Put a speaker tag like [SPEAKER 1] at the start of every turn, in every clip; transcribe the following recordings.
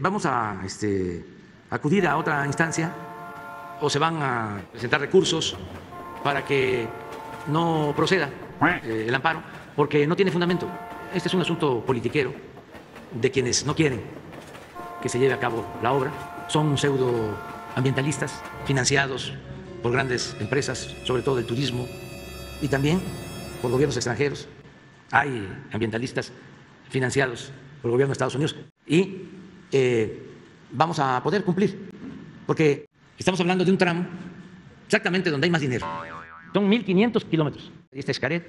[SPEAKER 1] Vamos a este, acudir a otra instancia o se van a presentar recursos para que no proceda eh, el amparo, porque no tiene fundamento. Este es un asunto politiquero de quienes no quieren que se lleve a cabo la obra. Son pseudoambientalistas financiados por grandes empresas, sobre todo del turismo, y también por gobiernos extranjeros. Hay ambientalistas financiados por el gobierno de Estados Unidos y eh, vamos a poder cumplir, porque estamos hablando de un tramo exactamente donde hay más dinero. Son 1.500 kilómetros. Ahí está Escaret,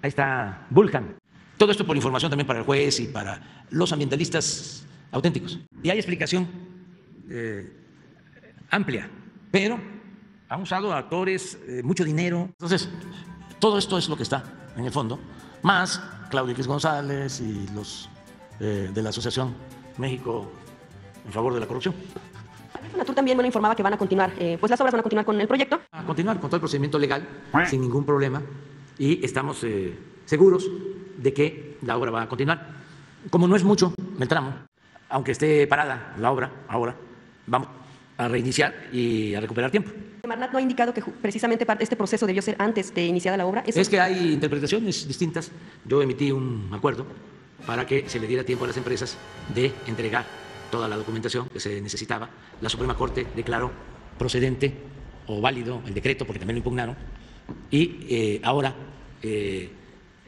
[SPEAKER 1] ahí está Vulcan. Todo esto por información también para el juez y para los ambientalistas auténticos. Y hay explicación eh, amplia, pero han usado actores, eh, mucho dinero. Entonces, todo esto es lo que está en el fondo, más Claudio X González y los de la Asociación México en favor de la corrupción.
[SPEAKER 2] Fonatur también bueno, informaba que van a continuar, eh, pues las obras van a continuar con el proyecto.
[SPEAKER 1] A continuar con todo el procedimiento legal sin ningún problema y estamos eh, seguros de que la obra va a continuar. Como no es mucho el tramo, aunque esté parada la obra ahora, vamos a reiniciar y a recuperar tiempo.
[SPEAKER 2] Marnat no ha indicado que precisamente este proceso debió ser antes de iniciada la obra. ¿Eso-
[SPEAKER 1] Es que hay interpretaciones distintas. Yo emití un acuerdo para que se le diera tiempo a las empresas de entregar toda la documentación que se necesitaba. La Suprema Corte declaró procedente o válido el decreto, porque también lo impugnaron, y eh, ahora, eh,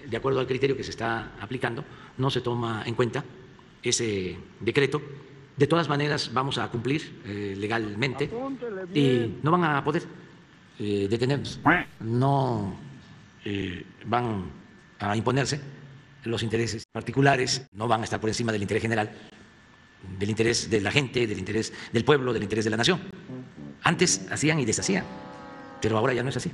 [SPEAKER 1] de acuerdo al criterio que se está aplicando, no se toma en cuenta ese decreto. De todas maneras, vamos a cumplir eh, legalmente y no van a poder detenernos. No van a imponerse los intereses particulares, no van a estar por encima del interés general, del interés de la gente, del interés del pueblo, del interés de la nación. Antes hacían y deshacían, pero ahora ya no es así.